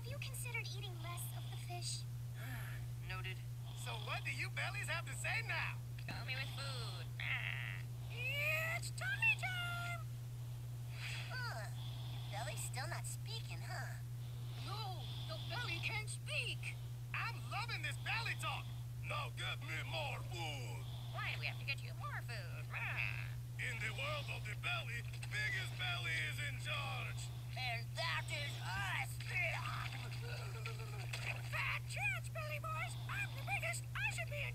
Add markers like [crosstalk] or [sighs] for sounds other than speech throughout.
have you considered eating less of the fish? [sighs] Noted. So what do you bellies have to say now? Fill me with food. Ah. [sighs] It's tummy time! Huh. Belly's still not speaking, huh? No, the belly can't speak. I'm loving this belly talk. Now get me more food. Why do we have to get you more food? In the world of the belly, biggest belly is in charge. And that is us! Fat chance, belly boys. I'm the biggest. I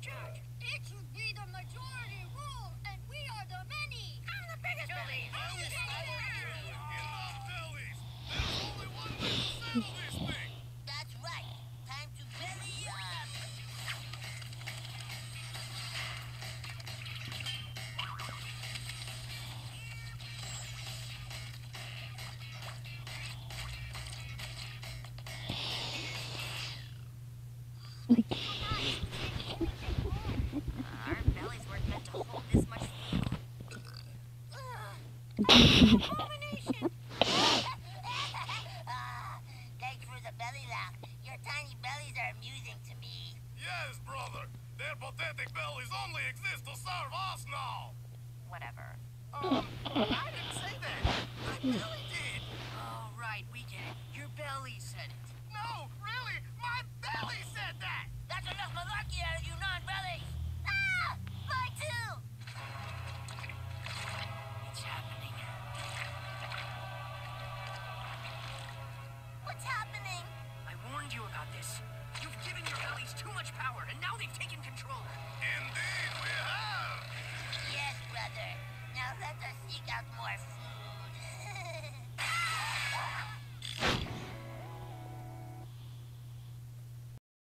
should be. It should be the majority rule, and we are the many. I'm the biggest Julie, belly. who's Enough bellies. There's only one way to settle this thing. That's right. Time to belly up! Our bellies weren't meant to hold this much Abomination. Ah, Thanks for the belly laugh. Your tiny bellies are amusing to me. Yes, brother. Their pathetic bellies only exist to serve us now. Whatever. Um, I didn't say that. Did. Oh. Your belly said it. No, really, my belly said that. That's enough malarkey out of you non-bellies! Warned you about this. You've given your bellies too much power, and now they've taken control. Indeed, we have. Yes, brother. Now let us seek out more